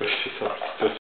рассчитаться.